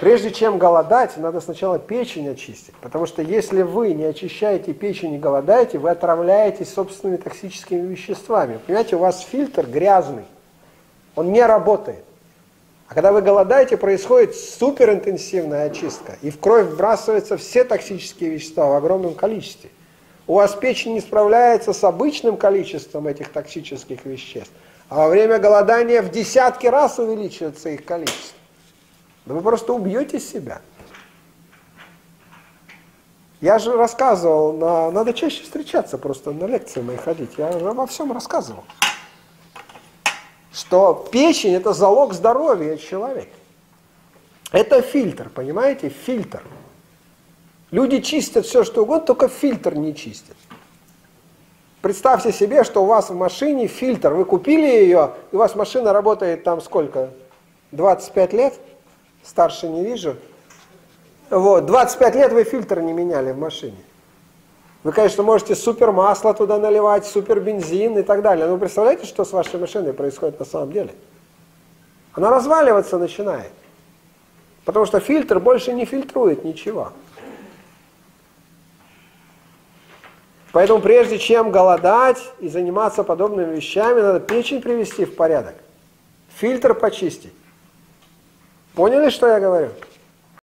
Прежде чем голодать, надо сначала печень очистить. Потому что если вы не очищаете печень и голодаете, вы отравляетесь собственными токсическими веществами. Понимаете, у вас фильтр грязный. Он не работает. А когда вы голодаете, происходит суперинтенсивная очистка. И в кровь вбрасываются все токсические вещества в огромном количестве. У вас печень не справляется с обычным количеством этих токсических веществ. А во время голодания в десятки раз увеличивается их количество. Да вы просто убьете себя. Я же рассказывал, на, надо чаще встречаться, просто на лекции мои ходить. Я уже во всем рассказывал что печень – это залог здоровья человека. Это фильтр, понимаете, фильтр. Люди чистят все, что угодно, только фильтр не чистят. Представьте себе, что у вас в машине фильтр, вы купили ее, и у вас машина работает там сколько? 25 лет? Старше не вижу. Вот, 25 лет вы фильтр не меняли в машине. Вы, конечно, можете супер масло туда наливать, супер бензин и так далее. Но вы представляете, что с вашей машиной происходит на самом деле? Она разваливаться начинает. Потому что фильтр больше не фильтрует ничего. Поэтому прежде чем голодать и заниматься подобными вещами, надо печень привести в порядок. Фильтр почистить. Поняли, что я говорю?